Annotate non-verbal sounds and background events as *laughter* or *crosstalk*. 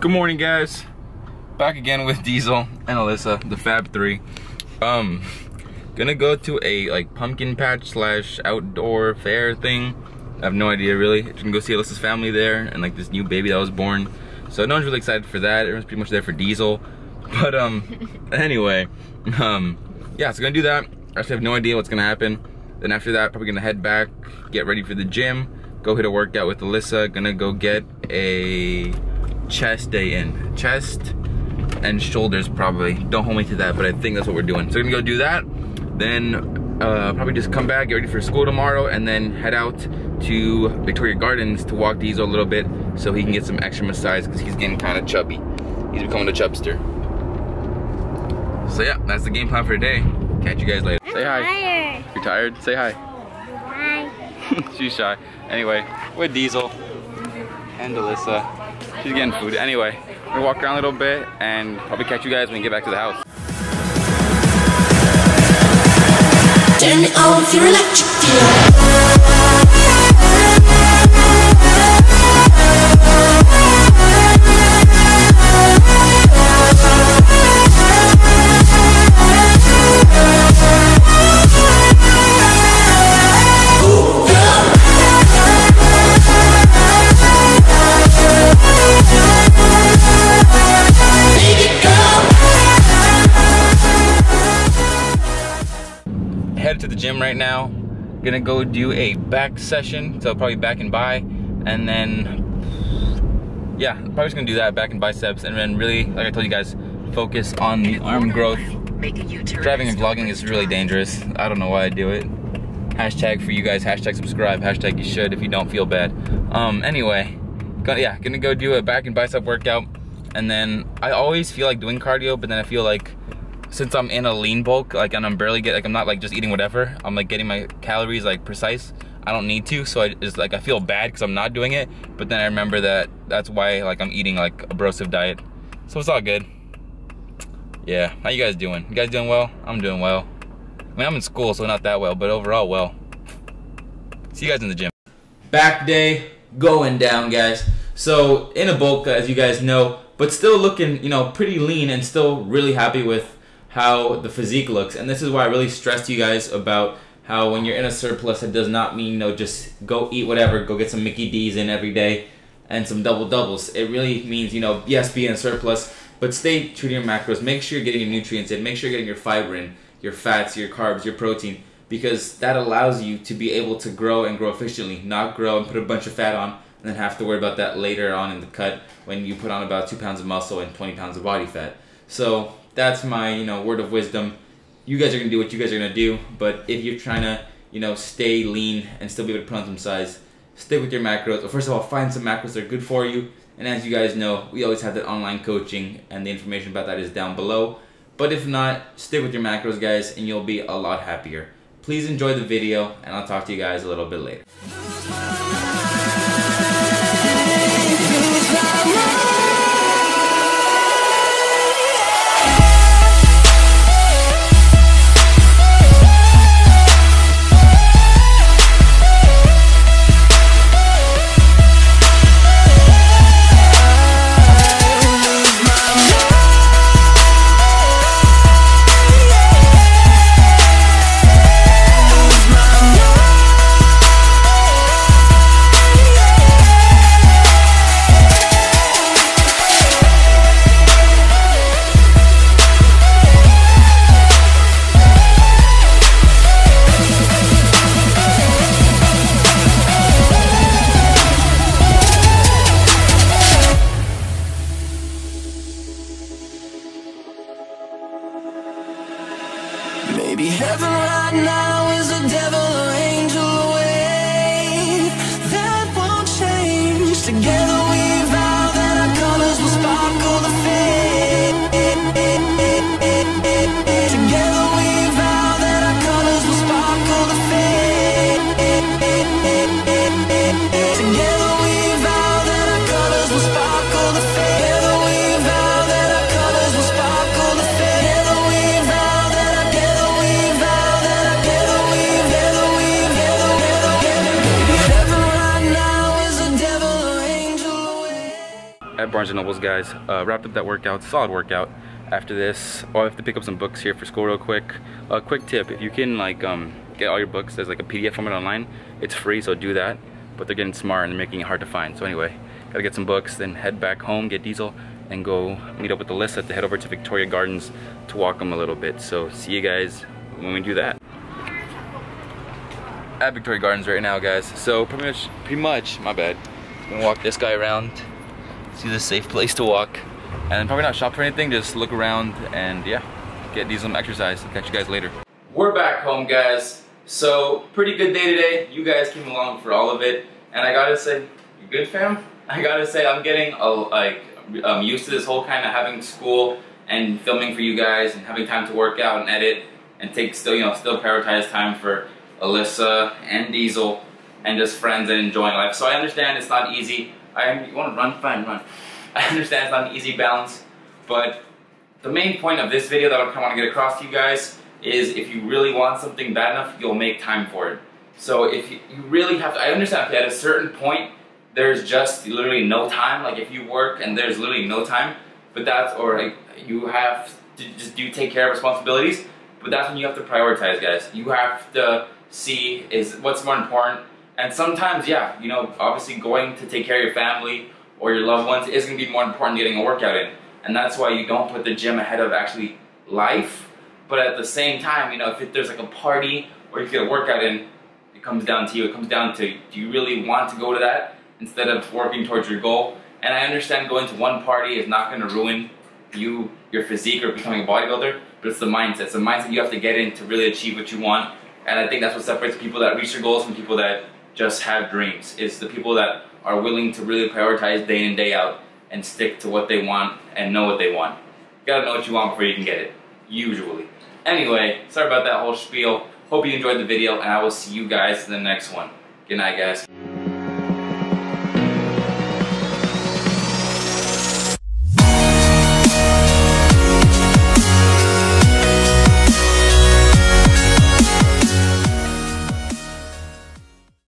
Good morning, guys. Back again with Diesel and Alyssa, the Fab Three. Um, gonna go to a like pumpkin patch slash outdoor fair thing. I have no idea really. Just gonna go see Alyssa's family there and like this new baby that was born. So no one's really excited for that. Everyone's pretty much there for Diesel. *laughs* But um, *laughs* anyway, um, yeah, so gonna do that. I actually have no idea what's gonna happen. Then after that, probably gonna head back, get ready for the gym, go hit a workout with Alyssa. Gonna go get a chest day in. Chest and shoulders probably. Don't hold me to that, but I think that's what we're doing. So we're gonna go do that. Then uh, probably just come back, get ready for school tomorrow, and then head out to Victoria Gardens to walk Diesel a little bit so he can get some extra massage because he's getting kind of chubby. He's becoming a chubster. So yeah, that's the game plan for today. Catch you guys later. I'm Say hi. tired. You're tired? Say hi. Bye. *laughs* She's shy. Anyway, with Diesel and Alyssa. She's getting food. Anyway, gonna walk around a little bit and probably catch you guys when we get back to the house. Turn gym right now. Gonna go do a back session, so probably back and by, and then yeah, probably just gonna do that back and biceps, and then really, like I told you guys, focus on the arm growth. Driving and vlogging is really dangerous. I don't know why I do it. Hashtag for you guys, hashtag subscribe, hashtag you should if you don't feel bad. Um, anyway, gonna, yeah, gonna go do a back and bicep workout. And then I always feel like doing cardio, but then I feel like since I'm in a lean bulk, like and I'm barely get like I'm not like just eating whatever. I'm like getting my calories like precise. I don't need to, so I just like I feel bad because I'm not doing it. But then I remember that that's why like I'm eating like a brosive diet. So it's all good. Yeah, how you guys doing? You guys doing well? I'm doing well. I mean, I'm in school, so not that well, but overall well. See you guys in the gym. Back day going down, guys. So in a bulk, as you guys know, but still looking, you know, pretty lean and still really happy with how the physique looks. And this is why I really stress to you guys about how when you're in a surplus, it does not mean, you know, just go eat whatever, go get some Mickey D's in every day and some double doubles. It really means, you know, yes, be in a surplus, but stay true to your macros. Make sure you're getting your nutrients in. Make sure you're getting your fiber in, your fats, your carbs, your protein, because that allows you to be able to grow and grow efficiently, not grow and put a bunch of fat on and then have to worry about that later on in the cut when you put on about two pounds of muscle and 20 pounds of body fat. So that's my, you know, word of wisdom. You guys are gonna do what you guys are gonna do, but if you're trying to, you know, stay lean and still be able to put on some size, stick with your macros. Well, first of all, find some macros that are good for you. And as you guys know, we always have that online coaching, and the information about that is down below. But if not, stick with your macros, guys, and you'll be a lot happier. Please enjoy the video, and I'll talk to you guys a little bit later. Maybe heaven right now is a devil or angel away. That won't change. Together Barnes & Nobles, guys. Uh, wrapped up that workout, solid workout. After this, oh, I have to pick up some books here for school real quick. A uh, quick tip, if you can like um, get all your books there's like a PDF format online, it's free, so do that. But they're getting smart and they're making it hard to find. So anyway, gotta get some books, then head back home, get diesel, and go meet up with Alyssa to head over to Victoria Gardens to walk them a little bit. So see you guys when we do that. At Victoria Gardens right now, guys. So pretty much, pretty much, my bad. gonna walk this guy around, see the safe place to walk, and probably not shop for anything, just look around and yeah, get these some exercise. Catch you guys later. We're back home, guys. So pretty good day today. You guys came along for all of it, and I gotta say, you good, fam? *laughs* I gotta say, I'm getting a, like um, used to this whole kind of having school and filming for you guys and having time to work out and edit and take still, you know, still prioritize time for Alyssa and Diesel and just friends and enjoying life. So I understand it's not easy. I you want to run, fine, run. I understand it's not an easy balance, but the main point of this video that I kind of want to get across to you guys is if you really want something bad enough, you'll make time for it. So if you, you really have to, I understand if at a certain point there's just literally no time. Like if you work and there's literally no time, but that's or like you have to just do take care of responsibilities. But that's when you have to prioritize, guys. You have to see is what's more important. And sometimes, yeah, you know, obviously going to take care of your family or your loved ones is going to be more important than getting a workout in. And that's why you don't put the gym ahead of actually life. But at the same time, you know, if there's like a party or you get a workout in, it comes down to you. It comes down to do you really want to go to that? instead of working towards your goal. And I understand going to one party is not going to ruin you, your physique, or becoming a bodybuilder, but it's the mindset. It's the mindset you have to get in to really achieve what you want. And I think that's what separates people that reach their goals from people that just have dreams. It's the people that are willing to really prioritize day in day out and stick to what they want and know what they want. You gotta know what you want before you can get it, usually. Anyway, sorry about that whole spiel. Hope you enjoyed the video, and I will see you guys in the next one. Good night, guys.